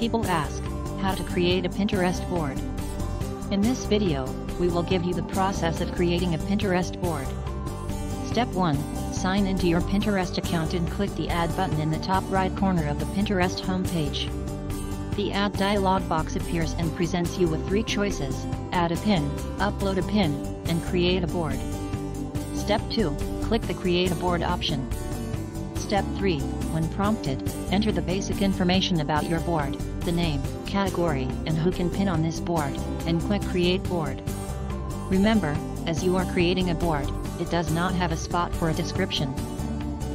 People ask, how to create a Pinterest board. In this video, we will give you the process of creating a Pinterest board. Step 1, sign into your Pinterest account and click the Add button in the top right corner of the Pinterest homepage. The Add dialog box appears and presents you with three choices, Add a pin, Upload a pin, and Create a board. Step 2, click the Create a board option. Step 3, when prompted, enter the basic information about your board, the name, category, and who can pin on this board, and click Create Board. Remember, as you are creating a board, it does not have a spot for a description.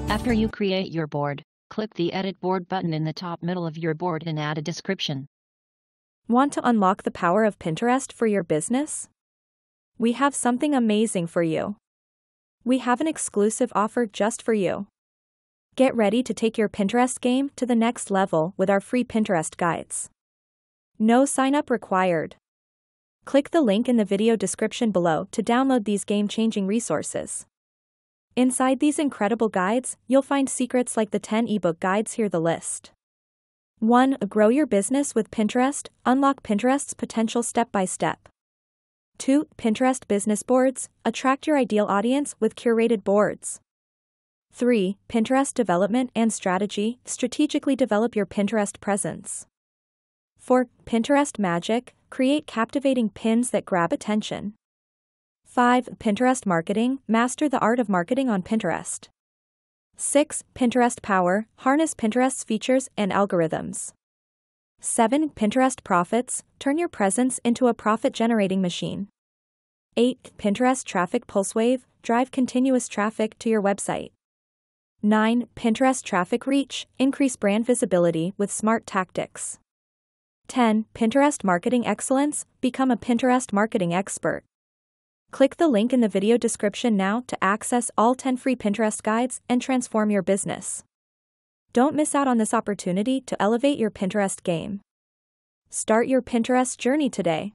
After you create your board, click the Edit Board button in the top middle of your board and add a description. Want to unlock the power of Pinterest for your business? We have something amazing for you. We have an exclusive offer just for you. Get ready to take your Pinterest game to the next level with our free Pinterest guides. No sign up required. Click the link in the video description below to download these game changing resources. Inside these incredible guides, you'll find secrets like the 10 ebook guides. Here the list. 1. Grow your business with Pinterest, unlock Pinterest's potential step by step. 2. Pinterest business boards, attract your ideal audience with curated boards. 3. Pinterest development and strategy, strategically develop your Pinterest presence. 4. Pinterest magic, create captivating pins that grab attention. 5. Pinterest marketing, master the art of marketing on Pinterest. 6. Pinterest power, harness Pinterest's features and algorithms. 7. Pinterest profits, turn your presence into a profit generating machine. 8. Pinterest traffic pulse wave, drive continuous traffic to your website. 9. Pinterest traffic reach, increase brand visibility with smart tactics. 10. Pinterest marketing excellence, become a Pinterest marketing expert. Click the link in the video description now to access all 10 free Pinterest guides and transform your business. Don't miss out on this opportunity to elevate your Pinterest game. Start your Pinterest journey today.